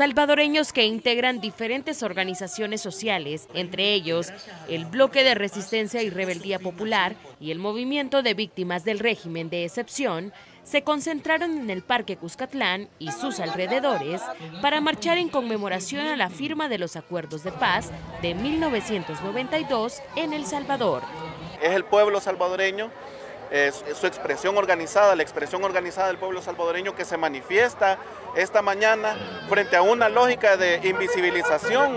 salvadoreños que integran diferentes organizaciones sociales, entre ellos el Bloque de Resistencia y Rebeldía Popular y el Movimiento de Víctimas del Régimen de Excepción, se concentraron en el Parque Cuscatlán y sus alrededores para marchar en conmemoración a la firma de los acuerdos de paz de 1992 en El Salvador. Es el pueblo salvadoreño es, su expresión organizada, la expresión organizada del pueblo salvadoreño que se manifiesta esta mañana frente a una lógica de invisibilización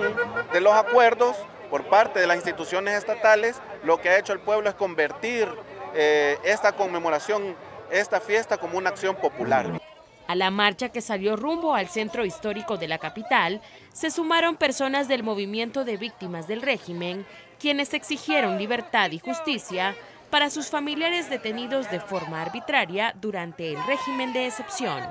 de los acuerdos por parte de las instituciones estatales, lo que ha hecho el pueblo es convertir eh, esta conmemoración, esta fiesta como una acción popular. A la marcha que salió rumbo al centro histórico de la capital, se sumaron personas del movimiento de víctimas del régimen, quienes exigieron libertad y justicia para sus familiares detenidos de forma arbitraria durante el régimen de excepción.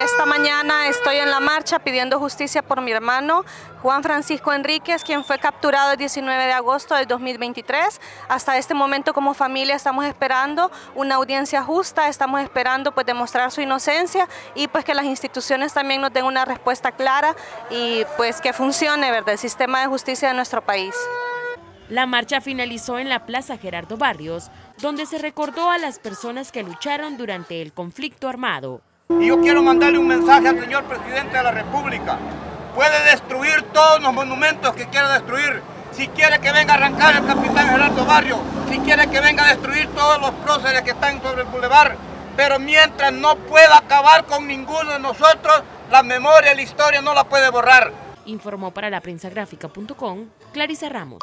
Esta mañana estoy en la marcha pidiendo justicia por mi hermano Juan Francisco Enríquez, quien fue capturado el 19 de agosto del 2023. Hasta este momento como familia estamos esperando una audiencia justa, estamos esperando pues demostrar su inocencia y pues que las instituciones también nos den una respuesta clara y pues que funcione ¿verdad? el sistema de justicia de nuestro país. La marcha finalizó en la Plaza Gerardo Barrios, donde se recordó a las personas que lucharon durante el conflicto armado. Y yo quiero mandarle un mensaje al señor presidente de la República. Puede destruir todos los monumentos que quiera destruir. Si quiere que venga a arrancar el capitán Gerardo Barrios, si quiere que venga a destruir todos los próceres que están sobre el bulevar, pero mientras no pueda acabar con ninguno de nosotros, la memoria, la historia no la puede borrar. Informó para la prensa Clarisa Ramos.